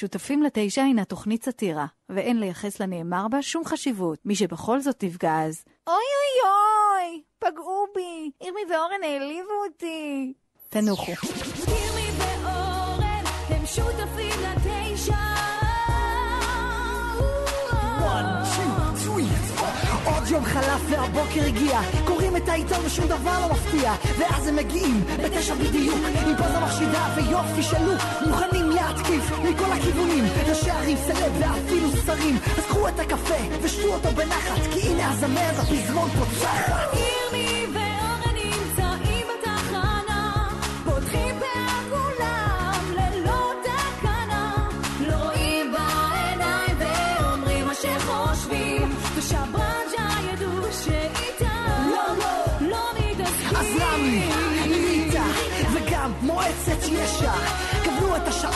שותפים לתשע הינה תוכנית סאטירה, ואין לייחס לנאמר בה שום חשיבות. מי שבכל זאת נפגע אז, אוי אוי אוי, פגעו בי, ירמי ואורן העליבו אותי. תנוחו. ירמי ואורן הם שותפים לתשע. עוד יום חלף והבוקר הגיע את העיתון ושום דבר לא מפתיע. ואז הם מגיעים בתשע בדיוק עם פוזה מחשידה ויופי של לוק מוכנים להתקיף מכל הכיוונים. ראשי ערים סלב ואפילו שרים אז קחו את הקפה ושתו אותו בנחת כי הנה הזמרת הפזמון פוצחת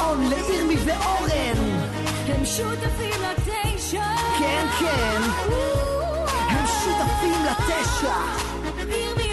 השעון לירמי ואורן הם שותפים לתשע. כן, כן. הם שותפים לתשע ירמי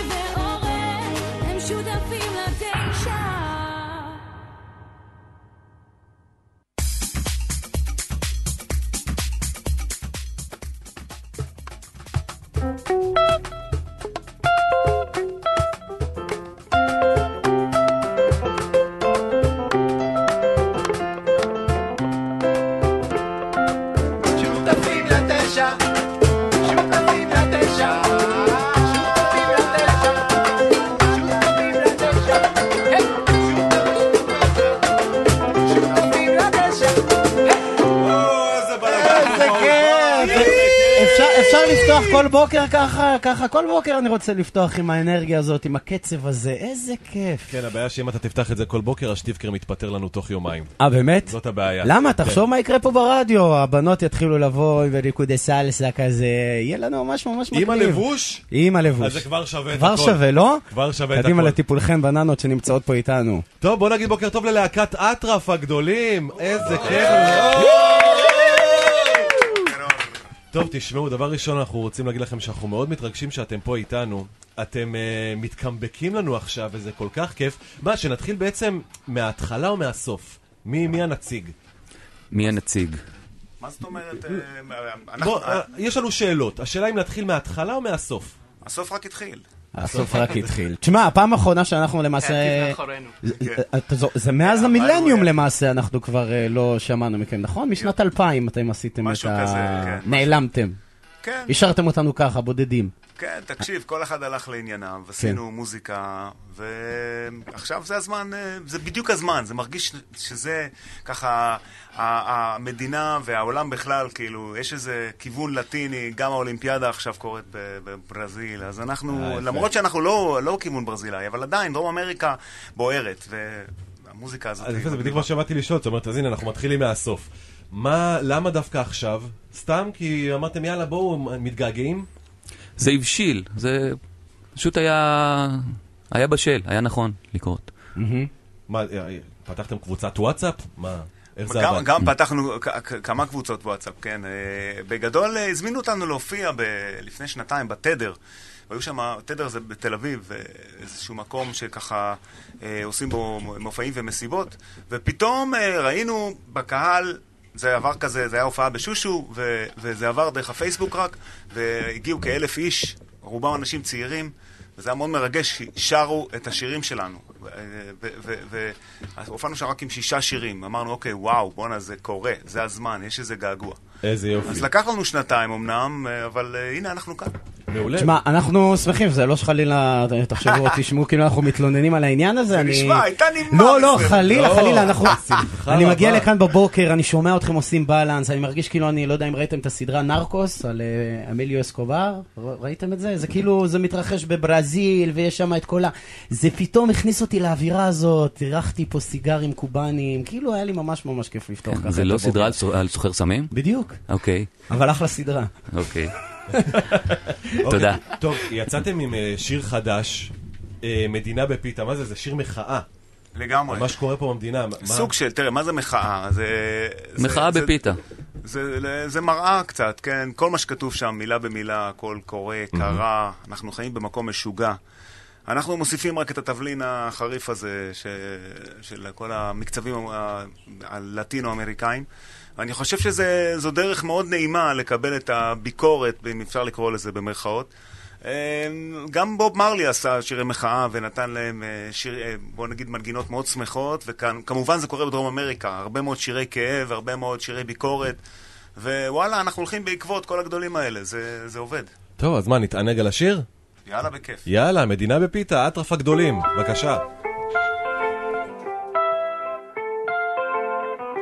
בוקר ככה, ככה, כל בוקר אני רוצה לפתוח עם האנרגיה הזאת, עם הקצב הזה, איזה כיף. כן, הבעיה שאם אתה תפתח את זה כל בוקר, השטיבקר מתפטר לנו תוך יומיים. אה, באמת? זאת הבעיה. למה? כן. תחשוב מה יקרה פה ברדיו, הבנות יתחילו לבוא בריקודי סלסה כזה, יהיה לנו ממש ממש מגניב. עם הלבוש? עם הלבוש. אז זה כבר שווה את כבר הכל. שווה, לא? כבר שווה את קדימה הכל. לטיפולכן בננות שנמצאות פה איתנו. טוב, בוא נגיד בוקר טוב ללהקת אטרף הגדולים. איזה כיף. טוב, תשמעו, דבר ראשון, אנחנו רוצים להגיד לכם שאנחנו מאוד מתרגשים שאתם פה איתנו. אתם uh, מתקמבקים לנו עכשיו, וזה כל כך כיף. מה, שנתחיל בעצם מההתחלה או מהסוף? מי, מי הנציג? מי הנציג? מה זאת אומרת? אה, אנחנו- בוא, uh, יש לנו שאלות. השאלה אם נתחיל מההתחלה או מהסוף? הסוף רק התחיל. הסוף רק התחיל. תשמע, הפעם האחרונה שאנחנו למעשה... זה- כן. מאז המילניום למעשה, אנחנו כבר אה, לא שמענו מכם, נכון? משנת 2000 אתם עשיתם את ה... כן. נעלמתם. כן, השארתם אותנו ככה, בודדים. כן, תקשיב, כל אחד הלך לענייניו, עשינו מוזיקה, ועכשיו זה הזמן, אה, זה בדיוק הזמן, זה מרגיש שזה ככה, המדינה והעולם בכלל, כאילו, יש איזה כיוון לטיני, גם האולימפיאדה עכשיו קורית בברזיל, אז אה, אנחנו, יפה. למרות שאנחנו לא, לא כיוון ברזילאי, אבל עדיין, דרום אמריקה בוערת, והמוזיקה הזאת... אז יפה, זה בדיוק. מה שבאתי לשאול, זאת אומרת, אז הנה, אנחנו מתחילים מהסוף. מה, למה דווקא עכשיו? סתם כי אמרתם, יאללה, בואו, מתגעגעים? זה הבשיל, זה פשוט היה... היה בשל, היה נכון לקרות. מה, אה, פתחתם קבוצת וואטסאפ? מה, איך זה גם, עבד? גם פתחנו כמה קבוצות וואטסאפ, כן. אה, בגדול אה, הזמינו אותנו להופיע ב- לפני שנתיים בתדר. והיו שם, תדר זה בתל אביב, אה, איזשהו מקום שככה אה, עושים בו מופעים ומסיבות, ופתאום אה, ראינו בקהל, זה עבר כזה, זה היה הופעה בשושו, ו- וזה עבר דרך הפייסבוק רק, והגיעו כאלף איש, רובם אנשים צעירים. וזה היה מאוד מרגש, שרו את השירים שלנו. והופענו שם רק עם שישה שירים. אמרנו, אוקיי, וואו, בואנה, זה קורה, זה הזמן, יש איזה געגוע. איזה יופי. אז לקח לנו שנתיים אמנם, אבל אה, הנה, אנחנו כאן. מעולה. תשמע, אנחנו שמחים, זה לא שחלילה, תחשבו, תשמעו כאילו אנחנו מתלוננים על העניין הזה, אני... נשמע, הייתה נימה לא, לא. חלילה, לא, חלילה, אנחנו... אני מגיע. לכאן בבוקר, אני שומע אתכם עושים בלנס, אני מרגיש כאילו, אני לא יודע אם ראיתם את הסדרה נרקוס על אה, אמיליו אסקובר, ראיתם את זה? זה כאילו, זה מתרחש בברזיל, ויש שם את כל ה... זה פתאום הכניס אותי לאווירה הזאת, אירחתי פה סיגרים קובאנים, כאילו היה לי ממש ממש כיף לפתוח ככה. זה לא. סדרה על סוחר סמים? בדיוק, אוקיי, אבל אחלה סדרה. אוקיי. אוקיי. תודה. טוב, יצאתם עם אה, שיר חדש, אה, מדינה בפיתה. מה זה? זה שיר מחאה. לגמרי. מה שקורה פה במדינה. מה- סוג של, תראה, מה זה מחאה? זה... זה- מחאה זה- בפיתה. זה, זה מראה קצת, כן? כל מה שכתוב שם, מילה במילה, הכל קורה, קרה, אנחנו חיים במקום משוגע. אנחנו מוסיפים רק את התבלין החריף הזה ש... של כל המקצבים ה- הלטינו-אמריקאים. אני חושב שזו דרך מאוד נעימה לקבל את הביקורת, אם אפשר לקרוא לזה במרכאות. אה, גם בוב מרלי עשה שירי מחאה ונתן להם, אה, שיר, אה, בוא נגיד, מנגינות מאוד שמחות, וכמובן זה קורה בדרום אמריקה, הרבה מאוד שירי כאב, הרבה מאוד שירי ביקורת, ווואלה, אנחנו הולכים בעקבות כל הגדולים האלה, זה, זה עובד. טוב, אז מה, נתענג על השיר? יאללה, בכיף. יאללה, מדינה בפיתה, אטרף הגדולים, בבקשה.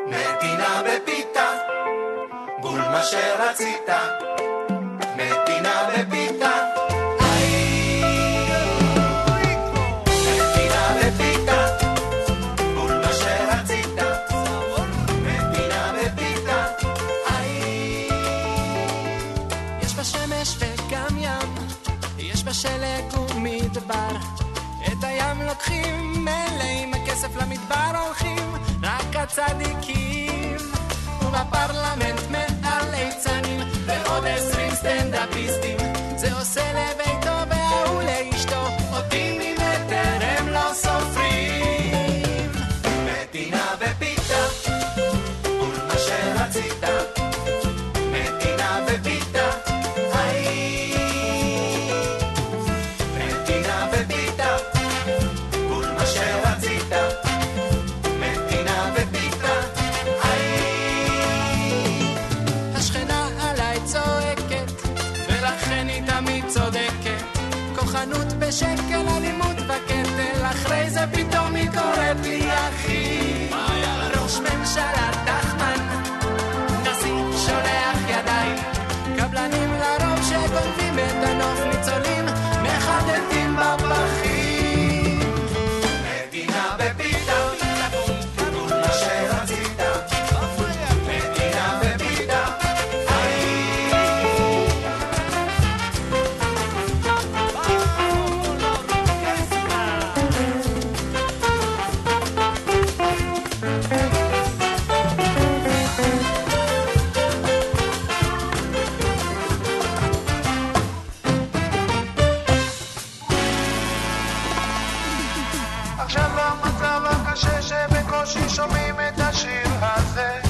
מדינה בפיתה, בול מה שרצית. שלג ומדבר. את הים לוקחים, מילא עם הכסף למדבר הולכים, רק הצדיקים. ובפרלמנט מעל ליצנים, ועוד עשרים סטנדאפיסטים. עכשיו המצב הקשה שבקושי שומעים את השיר הזה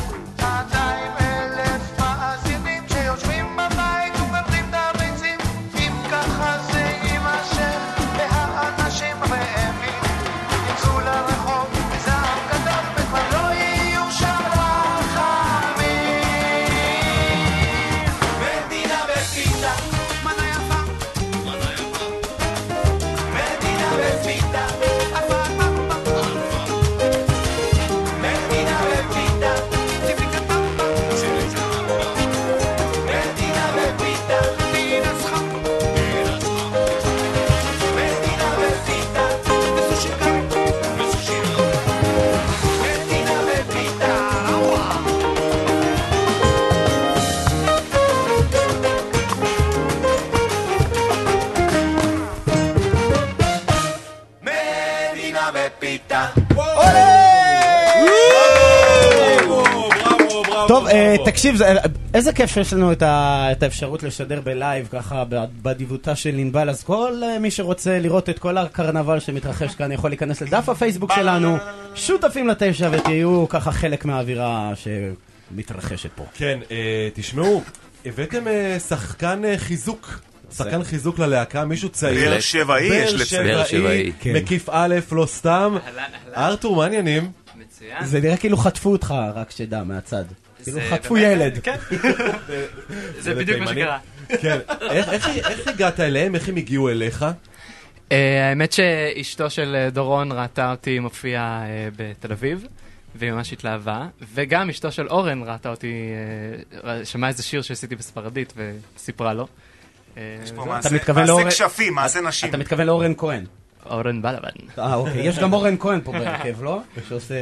תקשיב, זה- איזה כיף שיש לנו את ה- את האפשרות לשדר בלייב, ככה, באדיבותה של ענבל, אז כל אה, מי שרוצה לראות את כל הקרנבל שמתרחש כאן יכול להיכנס לדף הפייסבוק שלנו, שותפים לתשע, ותהיו ככה חלק מהאווירה שמתרחשת פה. כן, אה, תשמעו, הבאתם אה, שחקן חיזוק. שחקן חיזוק ללהקה, מישהו צעיר. באר שבעי יש לציין. באר שבעי. כן. מקיף א', לא סתם. ארתור, מה העניינים? מצוין. זה נראה כאילו חטפו אותך, רק שתדע, מהצד. כאילו חטפו ילד. כן. זה בדיוק מה? שקרה. כן. איך- איך- איך הגעת אליהם? איך הם הגיעו אליך? אה, האמת שאשתו של אה, דורון ראתה אותי מופיע אה, בתל אביב, והיא ממש התלהבה, וגם אשתו של אורן ראתה אותי, שמעה איזה שיר שעשיתי בספרדית וסיפרה לו. יש פה. מעשה- מתכוון מעשה לאורן- כשפים, מעשה נשים. אתה מתכוון לאורן כהן. אורן בלבן. אה, אוקיי. יש גם אורן כהן פה בהרכב, לא? שעושה...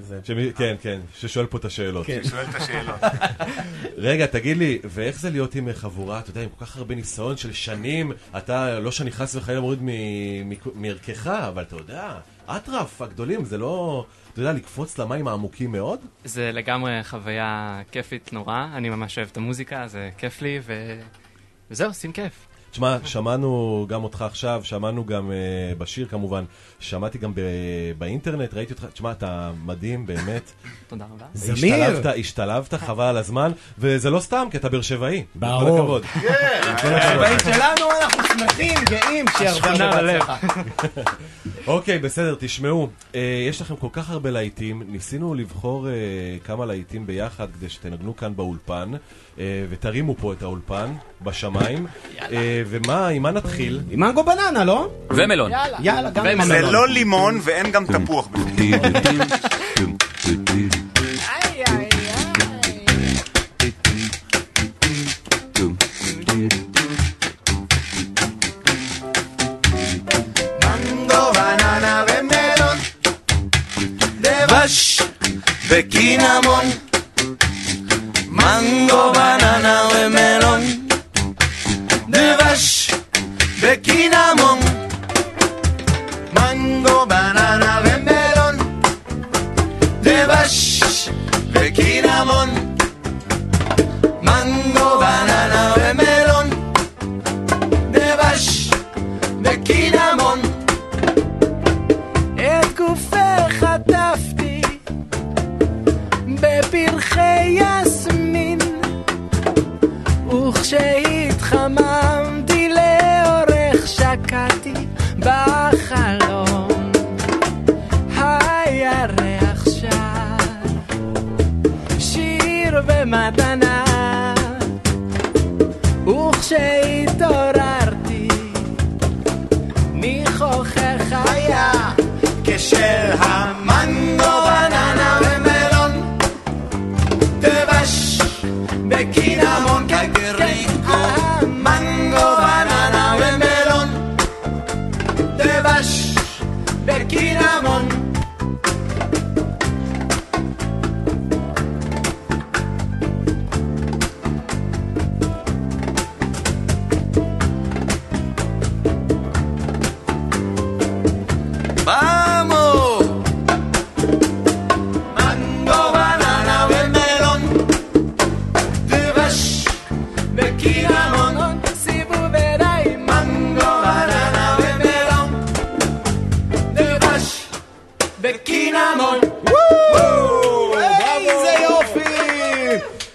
זה. שמי- כן, כן, ששואל פה את השאלות. כן. שואל את השאלות. רגע, תגיד לי, ואיך זה להיות עם חבורה, אתה יודע, עם כל כך הרבה ניסיון של שנים, אתה, לא שאני חס וחלילה מוריד מ- מ- מערכך, אבל אתה יודע, אטרף הגדולים, זה לא, אתה יודע, לקפוץ למים העמוקים מאוד? זה לגמרי חוויה כיפית נורא, אני ממש אוהב את המוזיקה, זה כיף לי, ו... וזהו, עושים כיף. תשמע, שמענו גם אותך עכשיו, שמענו גם uh, בשיר כמובן, שמעתי גם ב- באינטרנט, ראיתי אותך, תשמע, אתה מדהים באמת. תודה רבה. זמיר. השתלבת, השתלבת, חבל על הזמן, וזה לא סתם, כי אתה באר שבעי. ברור. כל הכבוד. בבית שלנו אנחנו שמחים, גאים, בלב. בהצלחה. אוקיי, בסדר, תשמעו, אה, יש לכם כל כך הרבה להיטים, ניסינו לבחור אה, כמה להיטים ביחד כדי שתנגנו כאן באולפן, ותרימו פה את האולפן, בשמיים. אה, ומה, עם מה נתחיל? עם מנגו בננה, לא? ומלון. יאללה, גם עם זה המלון. לא לימון ואין גם תפוח. בפנים. מנגו, בננה ומלון, דבש וקינמון. מנגו, בננה ומלון, דבש וקינמון. מנגו, בננה ומלון, דבש וקינמון. מנגו, בננה ומלון, דבש וקינמון. את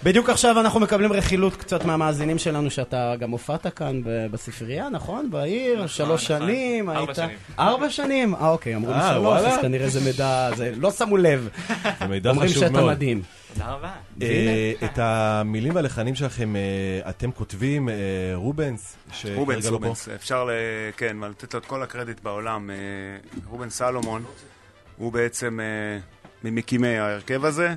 בדיוק עכשיו אנחנו מקבלים רכילות קצת מהמאזינים שלנו, שאתה גם הופעת כאן בספרייה, נכון? בעיר, שלוש שנים. ארבע היית- שנים. ארבע שנים? אה, אוקיי, אמרו לי אה, שלוש? אז כנראה זה מידע, זה לא שמו לב. זה מידע אומרים חשוב שאתה מאוד. מדהים. תודה רבה. אה, את המילים והלחנים שלכם אה, אתם כותבים, רובנס, רובנס, לא. רובנס, אפשר ל... כן, לתת לו את כל הקרדיט בעולם. רובן סלומון, הוא בעצם ממקימי ההרכב הזה,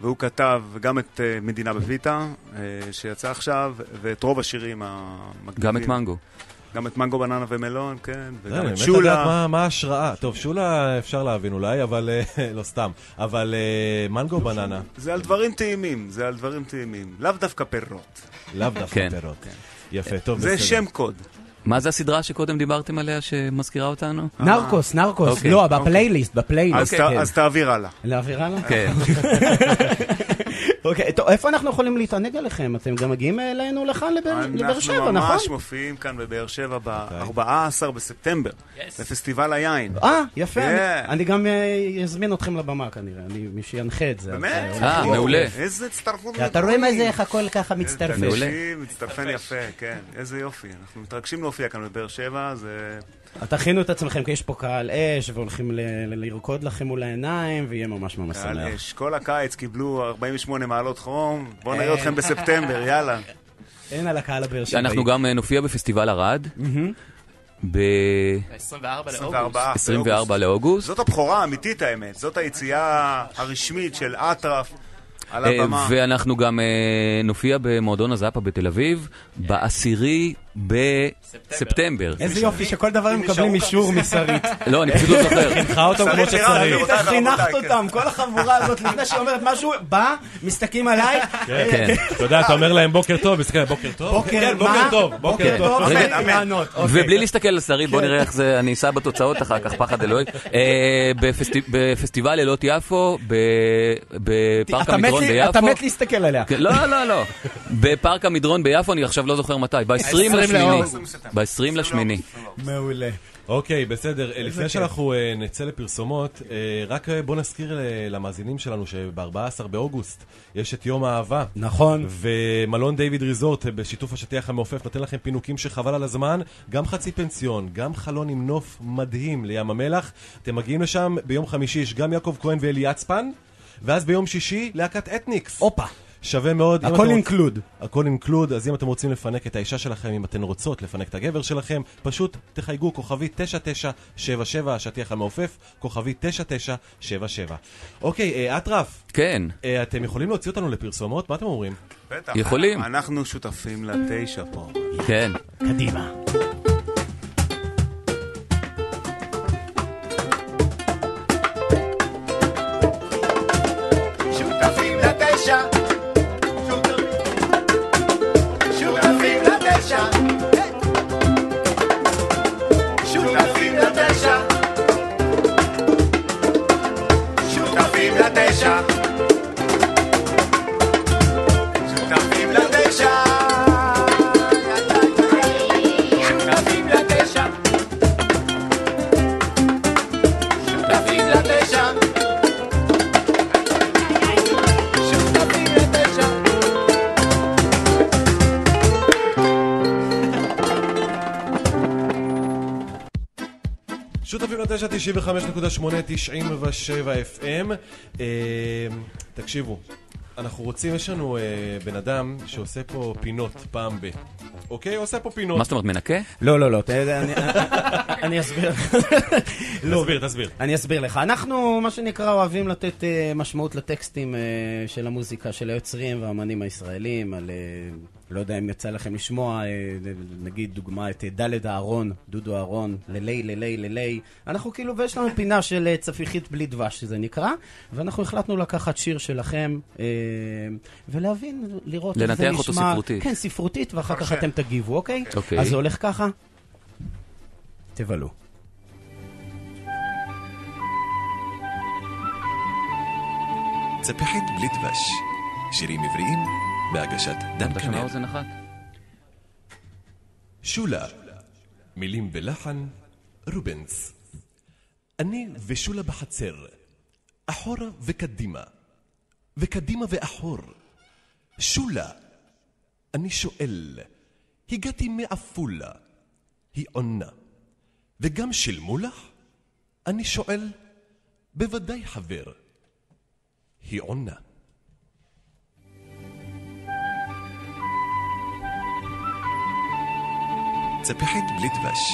והוא כתב גם את אה, מדינה בביטה, אה, שיצא עכשיו, ואת רוב השירים המקדימים. גם את מנגו. גם את מנגו, בננה ומלון, כן, וגם אני את שולה. מה- מה ההשראה. טוב, שולה אפשר להבין אולי, אבל אה, לא סתם. אבל אה, מנגו בננה, זה על דברים טעימים, זה על דברים טעימים. לאו דווקא פירות. לאו דווקא כן. פירות. יפה, טוב, זה. שם קוד. מה זה הסדרה שקודם דיברתם עליה שמזכירה אותנו? נרקוס, נרקוס. אוקיי. לא, בפלייליסט, בפלייליסט. אז כן. אז תעביר הלאה. להעביר הלאה? כן. אוקיי, טוב, איפה אנחנו יכולים להתענג עליכם? אתם גם מגיעים אלינו לכאן לבאר לבאר שבע, אנחנו נכון? ממש מופיעים כאן בבאר שבע ב-14 בספטמבר, בפסטיבל היין. אה, יפה, אני- גם אה, אזמין אתכם לבמה כנראה, אני מי שינחה את זה. באמת? אה, אה, מעולה. איזה הצטרפות. אתה רואה מה זה, איך הכל ככה מצטרפים. מעולה. מצטרפן יפה, כן. איזה יופי. אנחנו מתרגשים להופיע כאן בבאר שבע, זה... תכינו את עצמכם, כי יש פה קהל אש, והולכים לרקוד לכם מול העיניים, ויהיה ממש ממש קהל שמח. אש. כל הקיץ קיבלו 48 מעלות חום, בואו נראה אה. אתכם בספטמבר, יאללה. אין על הקהל הבאר שבעי. אנחנו גם אה, נופיע בפסטיבל ערד ב-24 ב-24 לאוגוסט. 24 לאוגוסט. זאת הבכורה האמיתית האמת, זאת היציאה הרשמית של אטרף על אה, הבמה. ואנחנו גם אה, נופיע במועדון הזאפה בתל אביב בעשירי בספטמבר. איזה יופי שכל דבר הם מקבלים אישור משרית. לא, אני פשוט לא זוכר. חינכה אותם כמו שצריך. רבותיי חינכת כן. אותם, כל החבורה הזאת, לפני שהיא אומרת משהו, בא, מסתכלים עליי, כן. אתה יודע, אתה אומר להם בוקר טוב, מסתכל, בוקר טוב? בוקר כן, טוב, בוקר טוב. לענות. אוקיי. ובלי להסתכל על שרית, בוא נראה איך זה, אני אסע בתוצאות אחר כך, פחד אלוהים. אה, בפסטי- בפסטיבל לילות יפו, ב- בפארק אתה מת המדרון לי- אתה ביפו. מת להסתכל עליה. כן, לא, לא, לא. בפארק המדרון ביפו, אני עכשיו לא זוכר מתי. ב-20 20 לאוגוסט. ב-20 לשמיני. מעולה. אוקיי, בסדר. לפני שאנחנו אה, נצא לפרסומות, אה, רק אה, בוא נזכיר למאזינים שלנו שב-14 באוגוסט יש את יום האהבה. נכון. ומלון דיוויד ריזורט בשיתוף השטיח המעופף נותן לכם פינוקים שחבל על הזמן, גם חצי פנסיון, גם חלון עם נוף מדהים לים המלח. אתם מגיעים לשם, ביום חמישי יש גם יעקב כהן ואלי יצפן, ואז ביום שישי להקת אתניקס. הופה. שווה מאוד. הכל אתם רוצ- include. הכל אינקלוד, אז אם אתם רוצים לפנק את האישה שלכם, אם אתן רוצות לפנק את הגבר שלכם, פשוט תחייגו כוכבי 9977, השטיח המעופף, כוכבי 9977. אוקיי, אה, אטרף, כן. אה, אתם יכולים להוציא אותנו לפרסומות? מה אתם אומרים? בטח. יכולים. אנחנו שותפים לתשע פה. כן. קדימה. estrategia. 99, FM. אה, תקשיבו, אנחנו רוצים, יש לנו אה, בן אדם שעושה פה פינות פעם ב... אוקיי? עושה פה פינות. מה זאת אומרת, מנקה? לא, לא, לא, אני- אסביר. תסביר, תסביר. אני אסביר לך. אנחנו, מה שנקרא, אוהבים לתת אה, משמעות לטקסטים של המוזיקה, של היוצרים והאמנים הישראלים, על לא יודע אם יצא לכם לשמוע, אה, נגיד דוגמה את אה, דלת אהרון, דודו אהרון, לילי, לילי, לילי. אנחנו כאילו, ויש לנו פינה של אה, צפיחית בלי דבש, שזה נקרא, ואנחנו החלטנו לקחת שיר שלכם ולהבין, לראות איך זה לנתח נשמע. אותו ספרותית. כן, ספרותית, ואחר כך אתם תגיבו, אוקיי? אוקיי. אז זה הולך ככה? תבלו. צפיחית בלי דבש, שירים עבריים בהגשת דן כנר. שולה, מילים ולחן, רובנס. אני ושולה בחצר, אחורה וקדימה, וקדימה ואחור. שולה, אני שואל, הגעתי מעפולה, היא עונה, וגם שילמו לך? אני שואל, בוודאי חבר. היא עונה. צפיחית בלי דבש,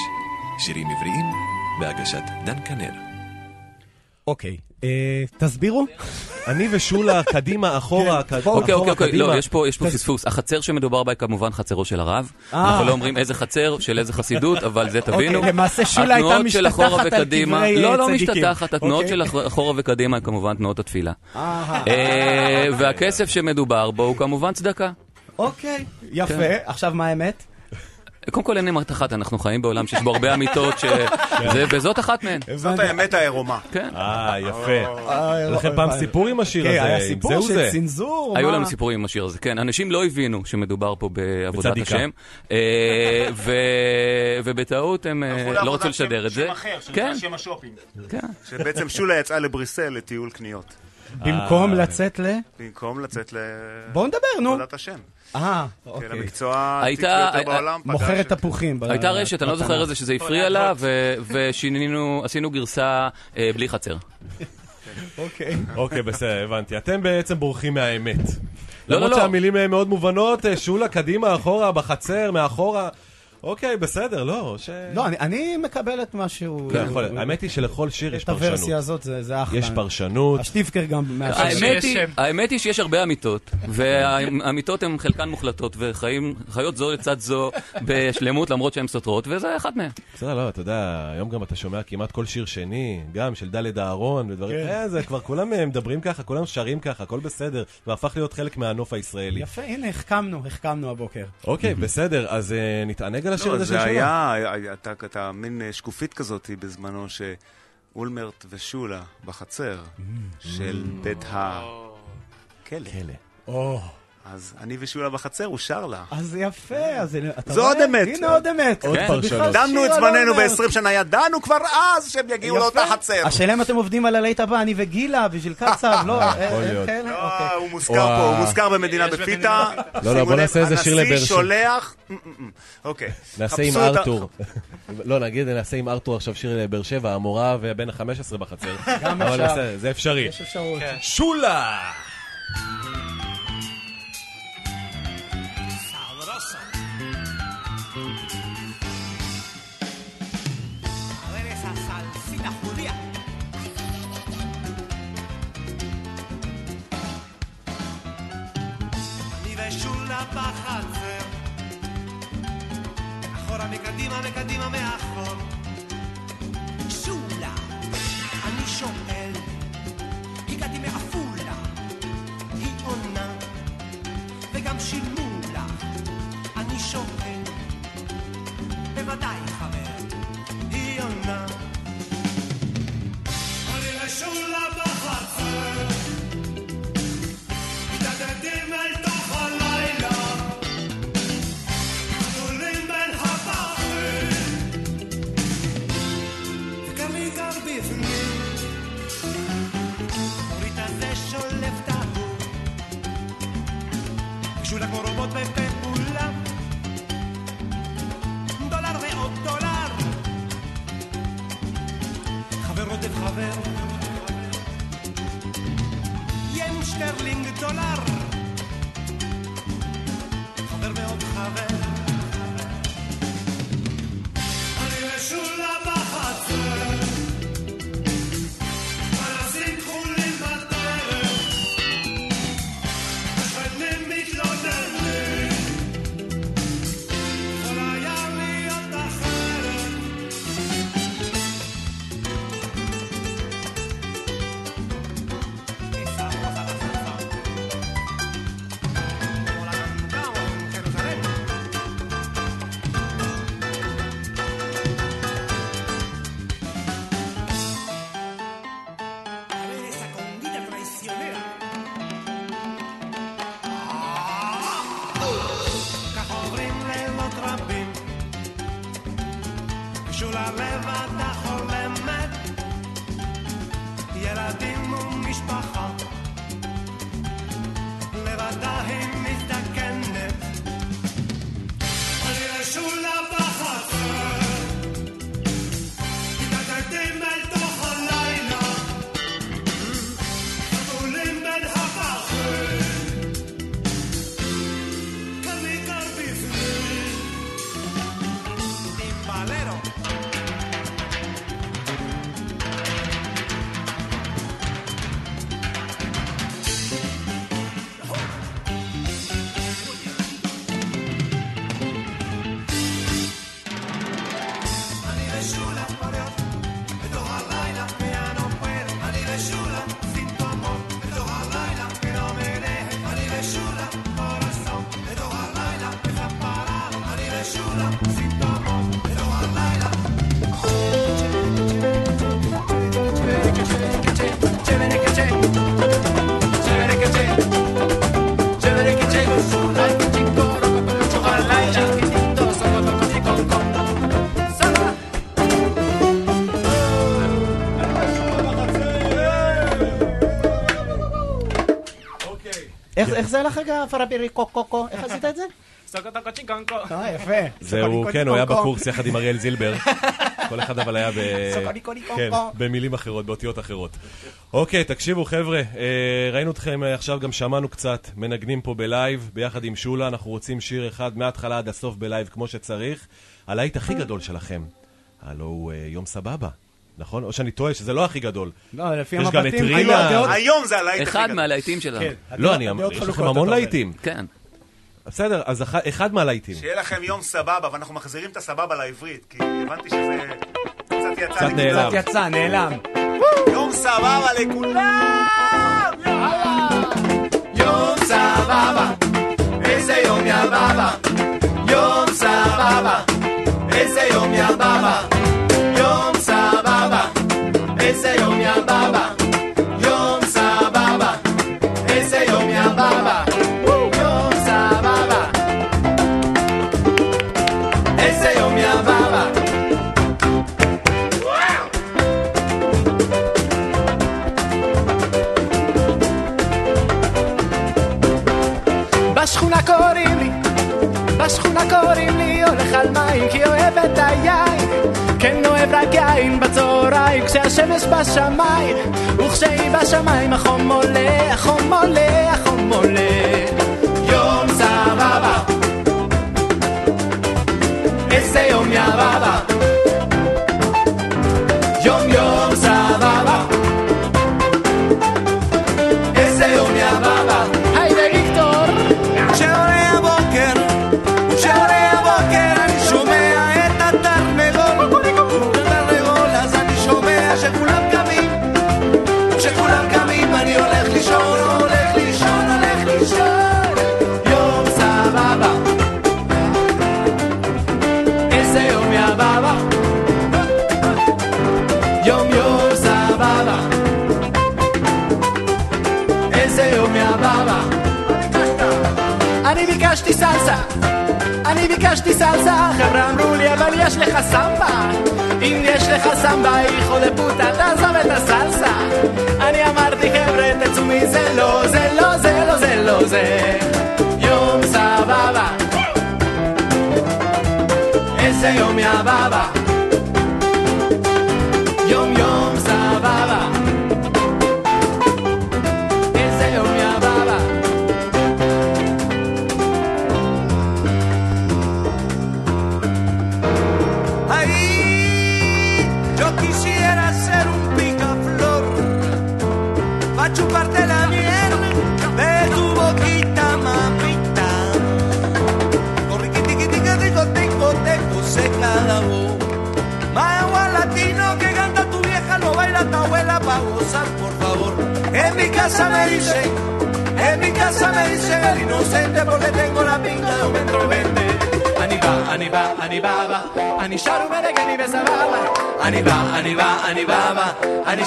שירים עבריים בהגשת דן כנר. אוקיי, אה, תסבירו. אני ושולה, קדימה, אחורה, כן, קדימה, אוקיי, אוקיי, אוקיי, קדימה. לא, יש פה, יש פה פספוס. החצר שמדובר בה היא כמובן חצרו של הרב. אה. אנחנו לא אומרים איזה חצר, של איזה חסידות, אבל זה תבינו. אוקיי, למעשה שולה הייתה התנועות של אחורה משתטחת על וקדימה- קברי, לא, אה, לא צדיקים. משתטחת, התנועות אוקיי. של אח- אחורה וקדימה הן כמובן תנועות התפילה. אהה. אה, והכסף שמדובר בו הוא כמובן צדקה. אוקיי, יפה. כן. עכשיו מה האמת? קודם כל אין אמת אחת, אנחנו חיים בעולם שיש בו הרבה אמיתות, ש- זה- וזאת אחת מהן. זאת האמת העירומה. כן. אה, יפה. אה, היה לכם פעם סיפור עם השיר כן, הזה, היה סיפור של זה. צנזור. היו? לנו סיפורים עם השיר הזה, כן. אנשים לא הבינו שמדובר פה בעבודת. השם, אה, ו- ובטעות הם אה, לא רצו לשדר את זה. שם אחר, כן, שנקרא שם השופינג. כן. שבעצם שולה יצאה לבריסל לטיול קניות. במקום לצאת ל... במקום לצאת ל... בואו נדבר, נו. עבודת השם. אה, כן, אוקיי. המקצוע העתיק ביותר בעולם. פגש מוכרת את- תפוחים. הייתה רשת, אני לא זוכר איזה שזה הפריע לה, ו- ושינינו, עשינו גרסה אה, בלי חצר. אוקיי. אוקיי, בסדר, הבנתי. אתם בעצם בורחים מהאמת. לא, למרות לא. שהמילים אה, מאוד מובנות, אה, שולה, קדימה, אחורה, בחצר, מאחורה. אוקיי, בסדר, לא, ש... לא, אני- אני מקבל את מה שהוא... כן, יכול להיות. האמת היא שלכל שיר יש את הוורסיה פרשנות. הזאת זה זה אחלה. יש פרשנות. השטיפקר גם. האמת היא, שם. האמת היא שיש הרבה אמיתות, והאמיתות הן חלקן מוחלטות, וחיות זו לצד זו בשלמות למרות שהן סותרות, וזה אחד מהן. בסדר, לא, אתה יודע, היום גם אתה שומע כמעט כל שיר שני, גם של דלת אהרון ודברים, כן. אה, זה כבר כולם אה, מדברים ככה, כולם שרים ככה, הכל בסדר, והפך להיות חלק מהנוף הישראלי. יפה, הנה, החכמנו, החכמנו הבוקר. אוקיי, בסדר, אז אה, נתענג על השיר לא, הזה של זה שולה. היה, הייתה הייתה מין אה, שקופית כזאת בזמנו, שאולמרט ושולה בחצר של בית הכלא. אז אני ושולה בחצר, הוא שר לה. אז יפה, אז הנה, אתה זו רואה? עוד אמת. הנה עוד אמת. עוד כן. פרשנות. דנו שיר את על זמננו אולמרט. ב-20 שנה, ידענו כבר אז שהם יגיעו לאותה. חצר. השאלה אם אתם עובדים על הלהיט הבא, אני וגילה, בשביל קצב, לא, אין- אין להיות. כאלה? לא, אוקיי. הוא מוזכר פה, הוא מוזכר במדינה בפיתה. לא, לא, בוא נעשה איזה שיר לבאר הנשיא שבע. שולח... אוקיי. נעשה עם ארתור. לא, נגיד, נעשה עם ארתור עכשיו שיר לבאר שבע, המורה ובן ה-15 בחצר. גם אפשר. זה אפשרי. יש אפשרות. שולה! מקדימה מאחור. שולה לבדה איך איך זה הלך רגע, פרבירי קוקוקו? איך עשית את זה? סוקוטוקו צ'יקונקו. אה, יפה. זהו, כן, הוא היה בקורס יחד עם אריאל זילבר. כל אחד אבל היה ב... כן, במילים אחרות, באותיות אחרות. אוקיי, תקשיבו חבר'ה, אה, ראינו אתכם אה, עכשיו, גם שמענו קצת, מנגנים פה בלייב, ביחד עם שולה, אנחנו רוצים שיר אחד מההתחלה עד הסוף בלייב כמו שצריך. הלהיט הכי גדול שלכם, הלו הוא אה, יום סבבה. נכון? או שאני טועה שזה לא הכי גדול. לא, לפי יש גם המבטים, את כאילו רינה. היום זה הלהיט הכי אחד גדול. מהלהיטים שלנו. כן, לא, אני הדעות יש לכם המון. להיטים. כן. בסדר, אז אח- אחד מהלהיטים. שיהיה לכם יום סבבה, ואנחנו מחזירים את הסבבה לעברית, כי הבנתי שזה קצת יצא קצת נעלם. קצת יצא, נעלם. יום סבבה לכולם! יום סבבה, איזה יום יא בבא. יום סבבה, איזה יום יא בבא. איזה יום יא בבא, יום סבבה, איזה יום יא בבא, יום סבבה, איזה יום יא בבא. בשכונה קוראים לי, בשכונה קוראים לי, הולך על מים כי אוהב את היין, כן אוהב רק יין בצור כשהשמש בשמיים וכשהיא בשמיים החום עולה, החום עולה, החום עולה סלסה, אני ביקשתי סלסה, חבר'ה אמרו לי אבל יש לך סמבה. אם יש לך סמבה היכו לפוטה תעזוב את הסלסה. אני אמרתי חבר'ה תצאו מזה לא זה לא זה לא זה לא זה. יום סבבה. איזה יום יא בבא casa me dicen, en mi casa me dicen el inocente porque tengo la pinta de un metro veinte. אני בא, אני בא, אני בא, בא, אני שר ומנגן לי בסבבה. אני בא, אני בא, אני בא, בא, אני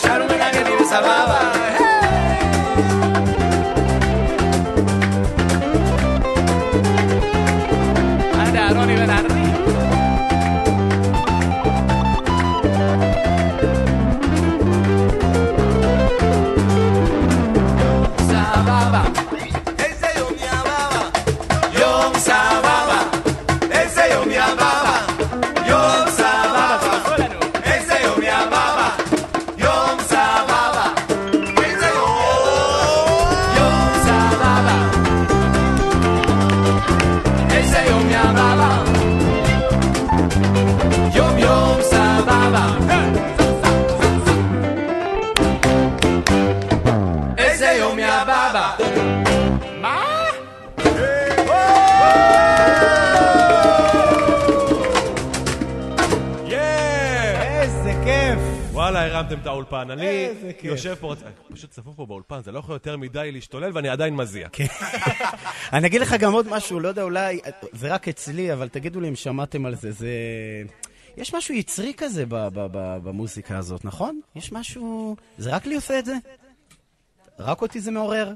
הרמתם את האולפן. אני איזה כיף. יושב פה, פשוט צפוף פה באולפן, זה לא יכול יותר מדי להשתולל ואני עדיין מזיע. אני אגיד לך גם עוד משהו, לא יודע, אולי, זה רק אצלי, אבל תגידו לי אם שמעתם על זה, זה... יש משהו יצרי כזה במוזיקה הזאת, נכון? יש משהו... זה רק לי עושה את זה? רק אותי זה מעורר?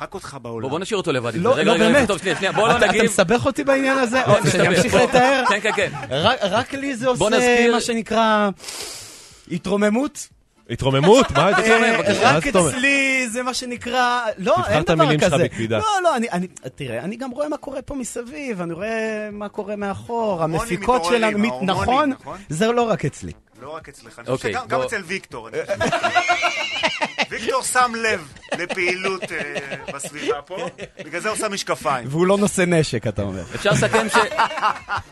רק אותך בעולם. בוא נשאיר אותו לבד. לא, לא, באמת. טוב, שנייה, שנייה, בוא לא נגיב. אתה מסבך אותי בעניין הזה? או, כן, שאני. אמשיך. לתאר? כן, כן, כן. רק- לי זה עושה מה שנקרא התרוממות? התרוממות? מה אה, זה? מה רק זאת אומרת? אצלי זה מה שנקרא, לא, תבחר אין את דבר המילים שלך כזה. בקפידה. לא, לא, אני, אני, תראה, אני גם רואה מה קורה פה מסביב, אני רואה מה קורה מאחור, המפיקות שלנו, נכון? נכון? זה לא רק אצלי. לא רק אצלך, אני אוקיי, חושב שגם גם בוא- אצל ויקטור. חושב. ויקטור שם לב לפעילות אה, בסביבה פה, בגלל זה הוא שם משקפיים. והוא לא נושא נשק, אתה אומר. אפשר לסכם ש...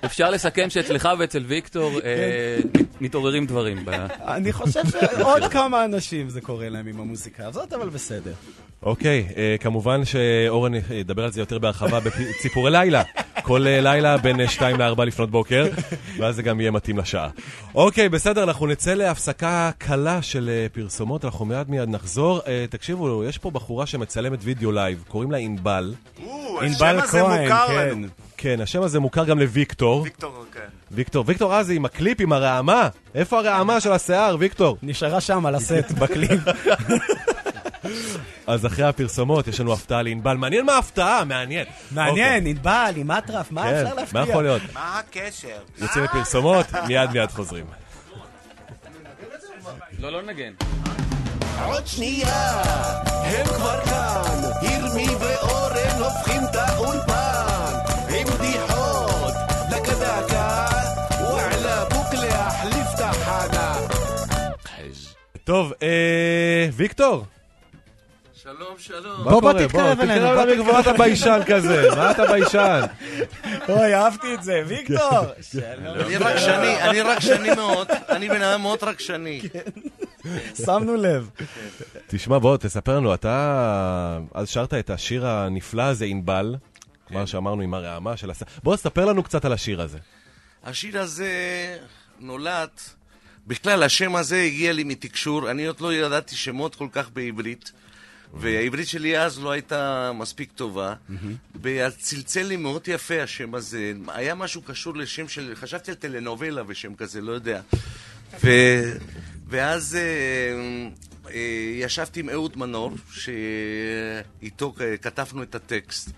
אפשר לסכם שאצלך ואצל ויקטור אה, מתעוררים דברים. אני חושב שעוד כמה אנשים זה קורה להם עם המוזיקה הזאת, אבל בסדר. אוקיי, אה, כמובן שאורן ידבר על זה יותר בהרחבה בציפורי לילה. כל אה, לילה בין 2 ל-4 לפנות בוקר, ואז זה גם יהיה מתאים לשעה. אוקיי, בסדר, אנחנו נצא להפסקה קלה של אה, פרסומות, אנחנו מיד מיד נחזור. אה, תקשיבו, יש פה בחורה שמצלמת וידאו לייב, קוראים לה ענבל. ענבל השם הזה כהן, מוכר כן. לנו. כן, השם הזה מוכר גם לוויקטור. ויקטור, כן. ויקטור, ויקטור רזי עם הקליפ, עם הרעמה. איפה הרעמה של השיער, ויקטור? נשארה שם על הסט, בקליפ. אז אחרי הפרסומות יש לנו הפתעה לענבל. מעניין מה ההפתעה, מעניין. מעניין, אוקיי. ענבל, עם אטרף, מה כן, אפשר להפתיע? מה יכול להיות? מה הקשר? יוצאים לפרסומות, אה. מיד מיד חוזרים. לא, לא נגן. עוד שנייה, הם כבר כאן, הרמי ואורן הופכים את האולפן, עם בדיחות, דקה, ועלה בוקלה, החליף את החדה. טוב, אה, ויקטור. שלום, שלום. קורה? בוא, תתקרב למיקרופון, מה אתה ביישן כזה? מה אתה ביישן? אוי, אהבתי את זה, ויקטור! אני רגשני, אני רגשני מאוד, אני בן אדם מאוד רגשני. שמנו לב. תשמע, בוא, תספר לנו, אתה אז שרת את השיר הנפלא הזה, ענבל, מה שאמרנו עם הרעמה של הס... בוא, ספר לנו קצת על השיר הזה. השיר הזה נולד, בכלל השם הזה הגיע לי מתקשור, אני עוד לא ידעתי שמות כל כך בעברית. והעברית שלי אז לא הייתה מספיק טובה, וצלצל לי מאוד יפה השם הזה. היה משהו קשור לשם של... חשבתי על טלנובלה ושם כזה, לא יודע. ו... ואז אה, אה, ישבתי עם אהוד מנור, שאיתו כתבנו את הטקסט.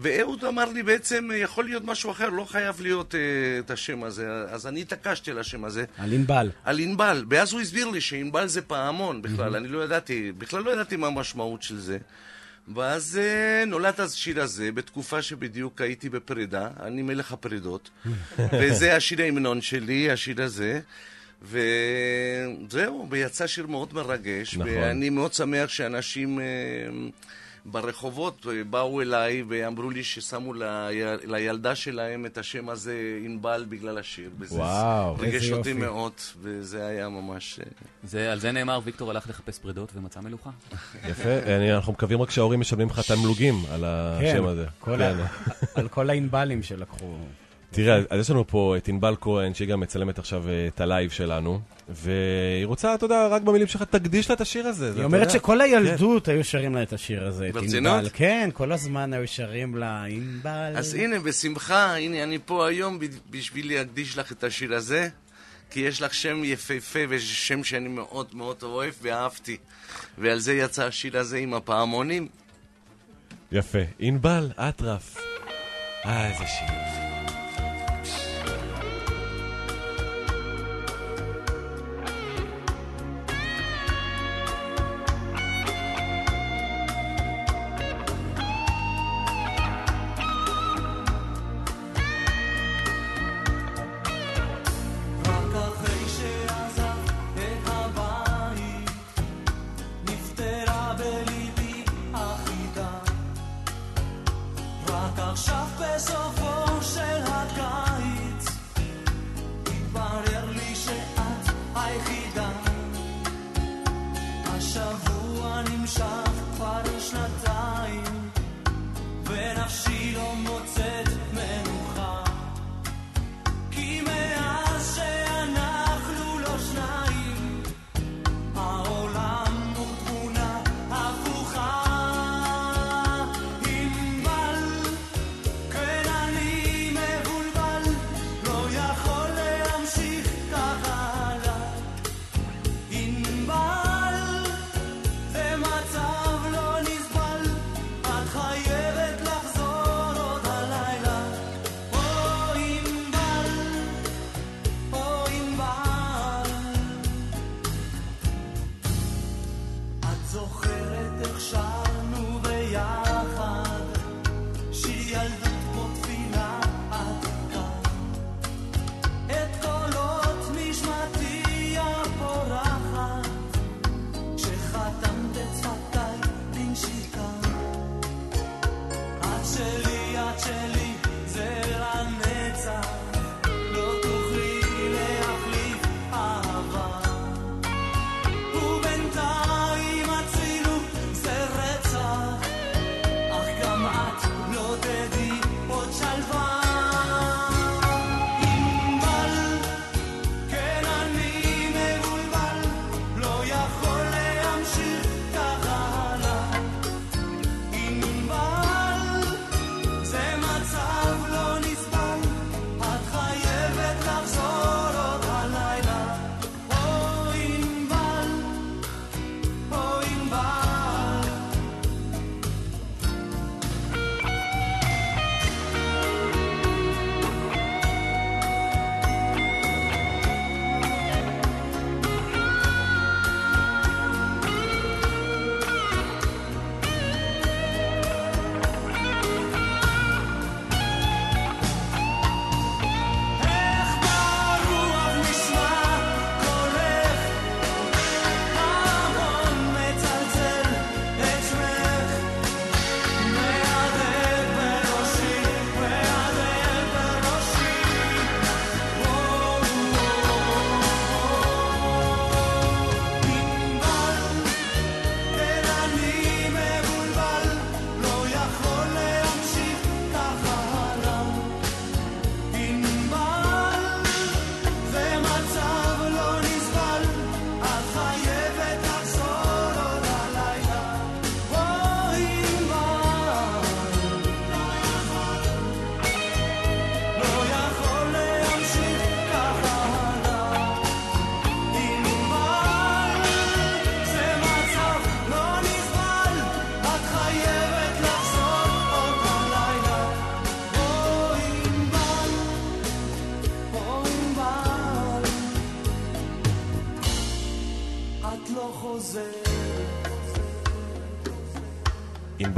ואהוד אמר לי בעצם, יכול להיות משהו אחר, לא חייב להיות אה, את השם הזה. אז אני התעקשתי על השם הזה. על ענבל. על ענבל. ואז הוא הסביר לי שענבל זה פעמון בכלל, אני לא ידעתי, בכלל לא ידעתי מה המשמעות של זה. ואז אה, נולד השיר הזה, בתקופה שבדיוק הייתי בפרידה, אני מלך הפרידות, וזה השיר ההמנון שלי, השיר הזה. וזהו, ויצא שיר מאוד מרגש, נכון. ואני מאוד שמח שאנשים אה, ברחובות אה, באו אליי ואמרו לי ששמו לי- לילדה שלהם את השם הזה ענבל בגלל השיר. וזה וואו, ריגש איזה אותי יופי. מאוד, וזה היה ממש... אה, זה, על זה נאמר, ויקטור הלך לחפש פרידות ומצא מלוכה. יפה, אני- אנחנו מקווים רק שההורים משלמים לך תמלוגים על השם הזה. כל כן. ה- על כל הענבלים שלקחו. תראה, אז יש לנו פה את ענבל כהן, שהיא גם מצלמת עכשיו אה, את הלייב שלנו, והיא רוצה, אתה יודע, רק במילים שלך, תקדיש לה את השיר הזה. זה, היא אומרת. שכל הילדות היו שרים לה את השיר הזה, את? ענבל. כן, כל הזמן היו שרים לה ענבל. אז הנה, בשמחה, הנה, אני פה היום בשביל להקדיש לך את השיר הזה, כי יש לך שם יפהפה ושם שאני מאוד מאוד אוהב ואהבתי. ועל זה יצא השיר הזה עם הפעמונים. יפה. ענבל, אטרף. אה, איזה שיר.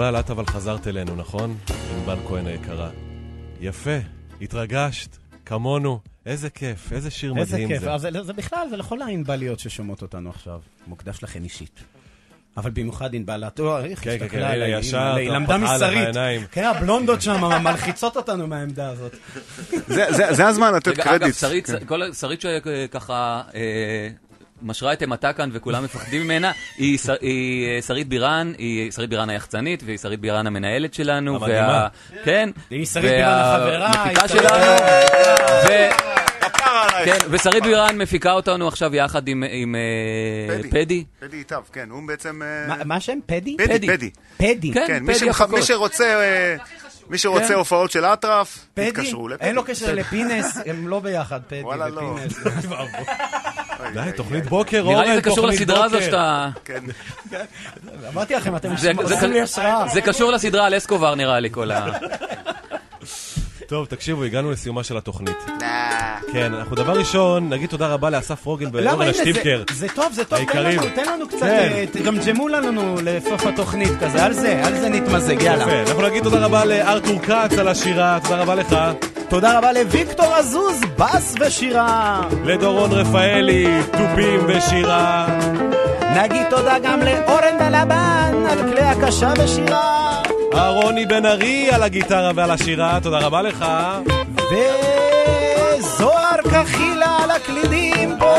ענבל, את אבל חזרת אלינו, נכון? ענבל כהן היקרה. יפה, התרגשת, כמונו. איזה כיף, איזה שיר איזה מדהים כיף, זה. אז זה, זה בכלל, זה לכל הענבליות ששומעות אותנו עכשיו. מוקדש לכן אישית. אבל במיוחד ענבל, את רואה, איך כן, כן, כן, ישר, היא למדה. העיניים. כן, הבלונדות שם מלחיצות אותנו מהעמדה הזאת. זה- זה זה הזמן לתת רגע, אגב, קרדיט. שרית, כן. כל- שרית שככה אה, משרה את אימתה כאן וכולם מפחדים ממנה, היא ש- היא אה, שרית בירן, היא שרית בירן היחצנית, והיא שרית בירן המנהלת שלנו. המדהימה. וה- כן. היא שרית בירן החברה, שרית- שלנו. ו- כן, ושרית בירן מפיקה אותנו עכשיו יחד עם עם, אה, פדי. פדי. פדי איתיו, כן, הוא בעצם... אה, מה- השם? פדי? פדי, פדי. פדי. כן, כן, מי פדי הפקות. מי שרוצה... אה, מי שרוצה כן. הופעות של אטרף, פדי? תתקשרו לפדי. אין לו קשר לפינס, הם לא ביחד, פדי וואלה, לא. די, תוכנית בוקר, נראה לי אורן, זה קשור תוכנית לסדרה הזו בוקר. שאתה... כן. אמרתי לכם, אתם עושים לי השראה. זה קשור לסדרה על אסקובר נראה לי, כל ה... טוב, תקשיבו, הגענו לסיומה של התוכנית. כן, אנחנו דבר ראשון, נגיד תודה רבה לאסף רוגל הנה, זה- השטיבקר. זה טוב, זה טוב, תן היקרים. לנו, תן לנו קצת, כן. אה, תגמגמו לנו לסוף התוכנית כזה, על זה, על זה נתמזג, יאללה. יפה, אנחנו נגיד תודה רבה לארתור כץ על השירה, תודה רבה לך. תודה רבה לוויקטור עזוז, בס ושירה. לדורון רפאלי, תופים ושירה. נגיד תודה גם לאורן דלבן על כלי הקשה ושירה. אהרוני בן ארי על הגיטרה ועל השירה, תודה רבה לך. וזוהר קחילה על הקלידים פה.